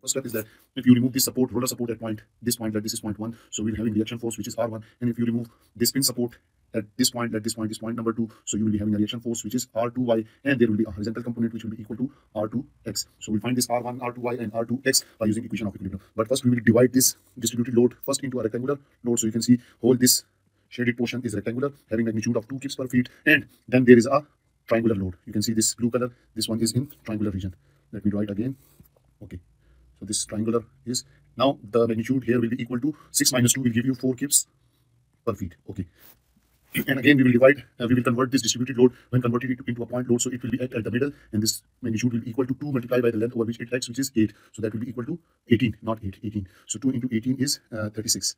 First step is that if you remove this support, roller support at point, this point, that this is point one, so we're having reaction force which is R1. And if you remove this pin support at this point, at this point, this point number two, so you will be having a reaction force which is R2Y, and there will be a horizontal component which will be equal to R2X. So we'll find this R1, R2Y, and R2X by using equation of equilibrium. But first we will divide this distributed load first into a rectangular load. So you can see whole this shaded portion is rectangular, having magnitude of 2 kips per feet, and then there is a triangular load. You can see this blue color, this one is in triangular region. Let me draw it again. Okay. So this triangular is now the magnitude here will be equal to 6 minus 2 will give you 4 kips per feet. Okay. And again, we will divide, uh, we will convert this distributed load when converted into a point load. So it will be at, at the middle, and this magnitude will be equal to 2 multiplied by the length over which it acts, which is 8. So that will be equal to 18, not 8, 18. So 2 into 18 is uh, 36.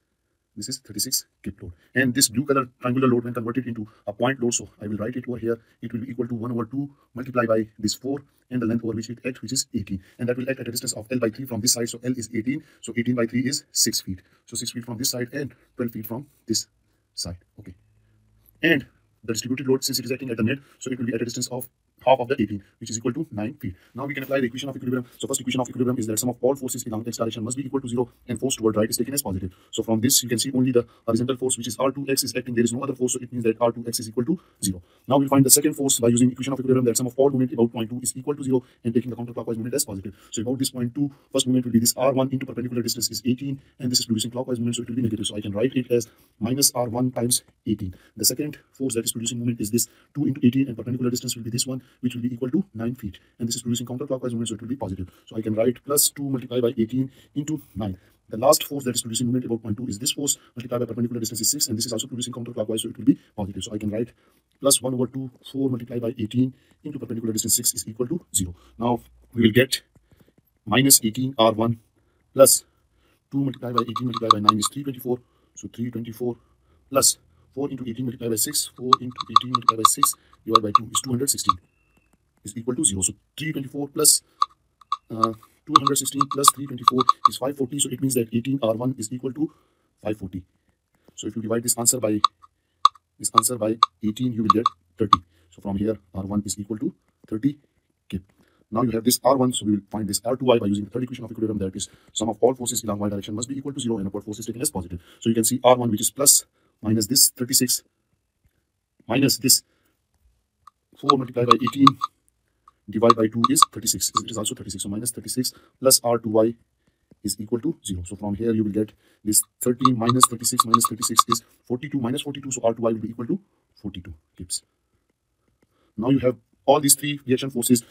This is 36 kip load. And this blue color triangular load when converted into a point load, so I will write it over here, it will be equal to 1 over 2 multiplied by this 4 and the length over which it acts, which is 18. And that will act at a distance of L by 3 from this side. So L is 18. So 18 by 3 is 6 feet. So 6 feet from this side and 12 feet from this side. Okay. And the distributed load, since it is acting at the net, so it will be at a distance of half of the 18, which is equal to 9 feet. Now we can apply the equation of equilibrium. So first equation of equilibrium is that sum of all forces in the x direction must be equal to 0 and force toward right is taken as positive. So from this, you can see only the horizontal force, which is R2x is acting. There is no other force, so it means that R2x is equal to 0. Now we'll find the second force by using equation of equilibrium that sum of all movement about point 2 is equal to 0 and taking the counterclockwise movement as positive. So about this point 2, first movement will be this R1 into perpendicular distance is 18 and this is producing clockwise movement, so it will be negative. So I can write it as minus R1 times 18. The second force that is producing movement is this 2 into 18 and perpendicular distance will be this one, which will be equal to 9 feet. And this is producing counterclockwise movement so it will be positive. So i can write plus 2 multiplied by 18 into 9 the last force that is producing movement about point 2 is this force multiplied by perpendicular distance is 6 and this is also producing counterclockwise so it will be positive. So i can write plus 1 over 2 4 multiplied by 18 into perpendicular distance 6 is equal to 0 now we will get minus 18 r1 plus 2 multiplied by 18 multiplied by 9 is 324 so 324 plus 4 into 18 multiplied by 6 4 into 18 multiplied by 6 divided by 2 is 216 is equal to 0. So 324 plus uh, 216 plus 324 is 540. So it means that 18R1 is equal to 540. So if you divide this answer by this answer by 18, you will get 30. So from here, R1 is equal to 30 kip. Now you have this R1, so we will find this R2y by using the third equation of equilibrium. That is, sum of all forces along y direction must be equal to 0 and upward force is taken as positive. So you can see R1, which is plus minus this 36 minus this 4 multiplied by 18 divided by 2 is 36. It is also 36. So minus 36 plus R2y is equal to 0. So from here you will get this 30 minus 36 minus 36 is 42 minus 42. So R2y will be equal to 42 kips. Now you have all these three reaction forces